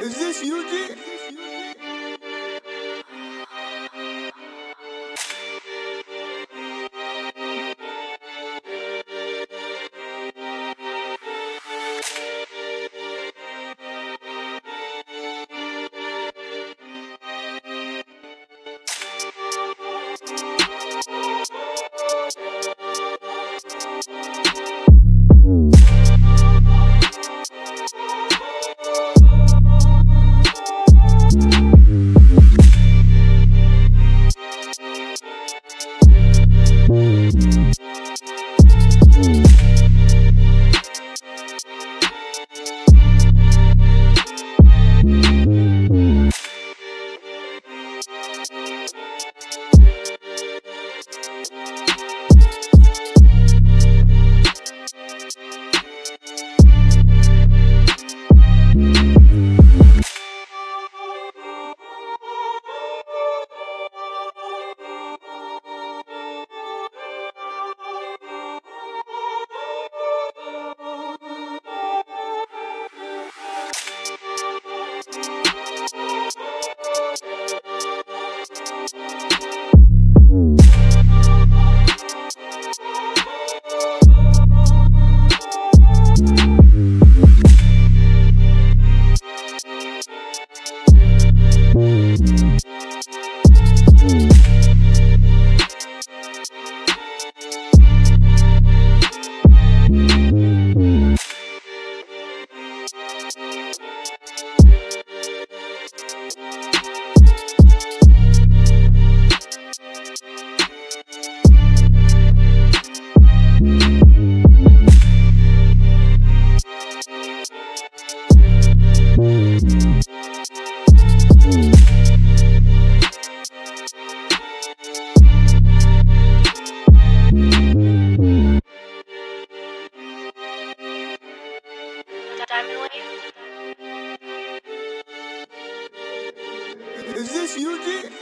Is this you, G? Thank you. Is this you, G?